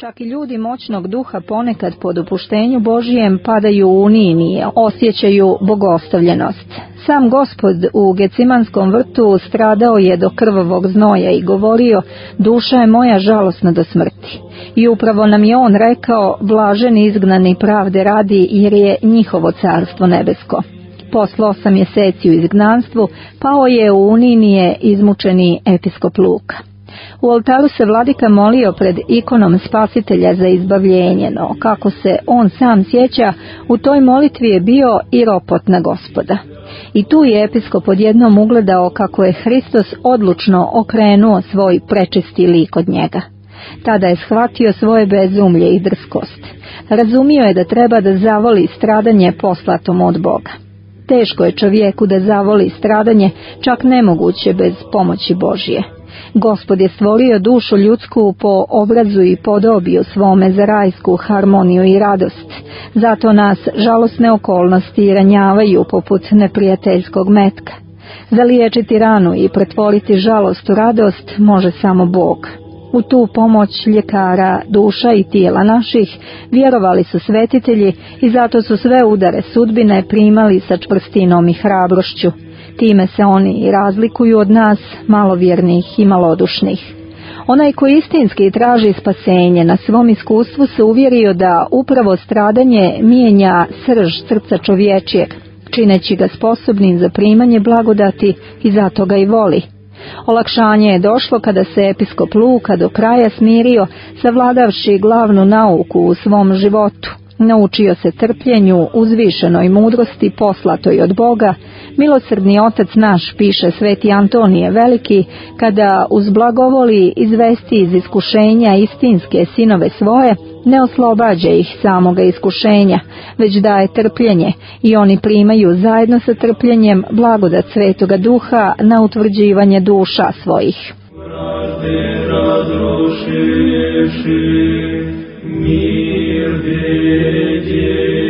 Čak i ljudi moćnog duha ponekad po dopuštenju Božijem padaju u ninije, osjećaju bogostavljenost. Sam gospod u Gecimanskom vrtu stradao je do krvavog znoja i govorio, duša je moja žalosna do smrti. I upravo nam je on rekao, blaženi izgnani pravde radi jer je njihovo carstvo nebesko. Posle osam mjeseci u izgnanstvu pao je u Uninije izmučeni episkop Luka. U oltaru se vladika molio pred ikonom spasitelja za izbavljenje, no kako se on sam sjeća, u toj molitvi je bio i ropot na gospoda. I tu je episkop odjednom ugledao kako je Hristos odlučno okrenuo svoj prečisti lik od njega. Tada je shvatio svoje bezumlje i drskost. Razumio je da treba da zavoli stradanje poslatom od Boga. Teško je čovjeku da zavoli stradanje, čak nemoguće bez pomoći Božije. Gospod je stvorio dušu ljudsku po obrazu i podobiju svome za rajsku harmoniju i radost. Zato nas žalosne okolnosti ranjavaju poput neprijateljskog metka. Zaliječiti ranu i pretvoriti žalost u radost može samo Bog. U tu pomoć ljekara, duša i tijela naših vjerovali su svetitelji i zato su sve udare sudbine primali sa čvrstinom i hrabrošću. Time se oni razlikuju od nas, malovjernih i malodušnih. Onaj koji istinski traži spasenje na svom iskustvu se uvjerio da upravo stradanje mijenja srž srca čovječijeg, čineći ga sposobnim za primanje blagodati i zato ga i voli. Olakšanje je došlo kada se episkop Luka do kraja smirio, savladavši glavnu nauku u svom životu. Naučio se trpljenju, uzvišenoj mudrosti poslatoj od Boga, milosrdni otac naš, piše sveti Antonije Veliki, kada uz blagovoli izvesti iz iskušenja istinske sinove svoje, ne oslobađa ih samoga iskušenja, već daje trpljenje i oni primaju zajedno sa trpljenjem blagodat svetoga duha na utvrđivanje duša svojih. Dei, Dei,